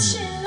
chill.